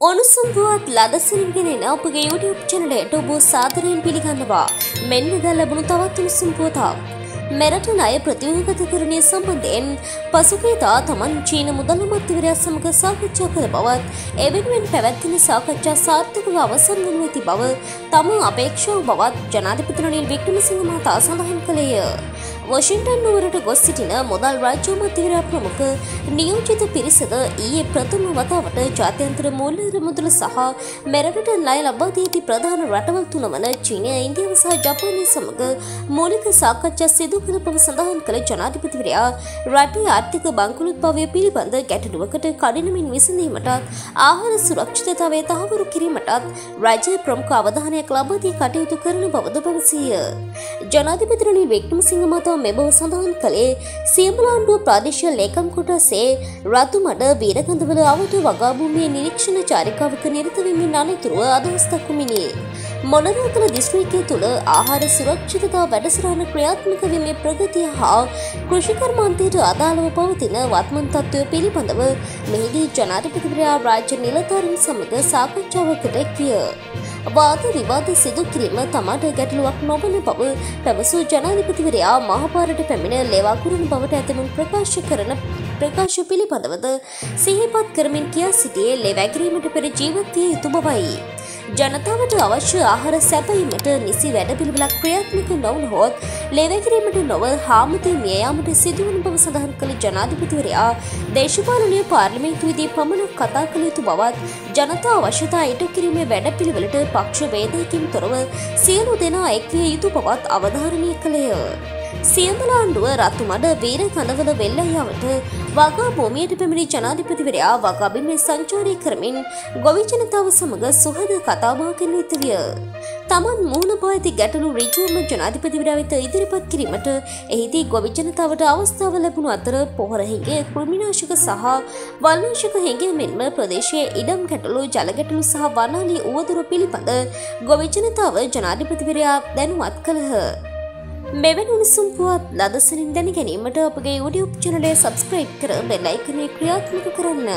උණුසුම් පුවත් ලදසිරින්ගෙන එන අපගේ YouTube චැනලයට ඔබ සාදරයෙන් පිළිගන්නවා. මෙන්න ද ලැබුණු තවත් උණුසුම් පුවතක්. මෙරට ණය ප්‍රතිව්‍යුහගතකරණය සම්බන්ධයෙන් පසුගියදා තමන් චීන මුදල් අමාත්‍යවරයා සමග සාකච්ඡා කළ බවත් එවෙනුවෙන් පැවැත්වෙන සාකච්ඡා සාර්ථකව අවසන් වනු ඇති බව තම අපේක්ෂාව බවත් ජනාධිපති රනිල් වික්‍රමසිංහ මහතා සඳහන් කළේය. වොෂින්ටන් නුවරට ගොස් සිටින මුදල් රාජ්‍ය අමාත්‍යවරයා ප්‍රමුඛ නියෝජිත පිරිසද ඊයේ ප්‍රථම වතාවට ජාත්‍යන්තර මූල්‍ය මුදල සහ මෙරටට ණය ලබා දී ඇති ප්‍රධාන රටවල් තුන වන චීනය, ඉන්දියාව සහ ජපානය සමග මූලික සාකච්ඡා සිදු කළ බව සඳහන් කළ ජනාධිපතිවරයා රටේ ආර්ථික බංකුලුත් භවය පිළිබඳ ගැටලුවකට කඩිනමින් විසඳීමටත් ආහාර සුරක්ෂිතතාවය තහවුරු කිරීමටත් රජය ප්‍රමුඛ අවධානයක් ලබා දී කටයුතු කරන බවද පැවසීය. ජනාධිපති රනිල් වික්‍රමසිංහ මහතා මේ බව සඳහන් කළේ සියඹලාණ්ඩුව ප්‍රාදේශීය ලේකම් කොටසේ රතුමඩ වීරකඳවල අවට වගාභූමියේ නිරීක්ෂණ චාරිකාවක නිරත වෙමින් අනතුරුව අදහස් දක්වමිනි. මොනරාගල දිස්ත්‍රික්කය තුළ ආහාර සුරක්ෂිතතා වැඩසටහන ක්‍රියාත්මක වීමේ ප්‍රගතිය හා කෘෂිකර්මාන්තයට අදාළව පවතින වත්මන් තත්ත්වය පිළිබඳව මෙහිදී ජනාධිපතිවරයා රාජ්‍ය නිලධාරීන් සමග සාකච්ඡාවකට කිය. වාද විවාද සිදු කිරීම තමාට ගැටලුවක් නොවන බව පැවසූ ජනාධිපතිවරයා මහපාරට පැමිණ ලේවාකුරුණු බවට ඇතමුන් ප්‍රකාශ කරන ප්‍රකාශ පිළිබඳවද සිහිපත් කරමින් කියා සිටියේ ලෙවැකිරීමට පෙර ජීවත්වය යුතු බවයි. ජනතාවට අවශ්‍ය ආහාර සැපීමට නිසි වැඩපිළිවෙලක් ක්‍රියාත්මක නොවුනහොත් ලෙවැකිරීමට නොව හාමුදේ මියයාමට සිදුවන බව සඳහන් කළ ජනාධිපතිවරයා දේශපාලනය පාර්ලිමේන්තුවේදී පමණක් කතා කළ යුතු බවත් ජනතා අවශ්‍යතා ඉටු කිරීමේ වැඩපිළිවෙලට පක්ෂ වේදයකින් තොරව සියලු දෙනා එක්විය යුතු බවත් අවධාරණය කළේය. සියඹලාණ්ඩුව රතුමඩ වීර කඳවල වෙල්ලයාවට වගා භූමියට පැමිණි ජනාධිපතිවරයා වගාබිමේ සංචාරය කරමින් ගොවි ජනතාව සමග සුහද කතාබහ කරන ඉතිවිය. තමන් මුහුණ පා ඇති ගැටලු ඍජුවම ජනාධිපතිවරයා වෙත ඉදිරිපත් කිරීමට එහිදී ගොවි ජනතාවට අවස්ථාව ලැබුණු අතර පොහොර හිඟය කෘමිනාශක සහ වල්නාශක හිඟය මෙන්ම ප්‍රදේශයේ ඉඩම් ගැටලු ජල ගැටලු සහ වනාලී උවදුර පිළිබඳ ගොවි ජනතාව ජනාධිපතිවරයා දැනුවත් කළහ. මෙවැනි උණුසුම් පුවත් ලදසනින් දැන ගැනීමට අපගේ YouTube චැනලය සබස්ක්‍රයිබ් කර බෙල් අයිකනය ක්‍රියාත්මක කරන්න.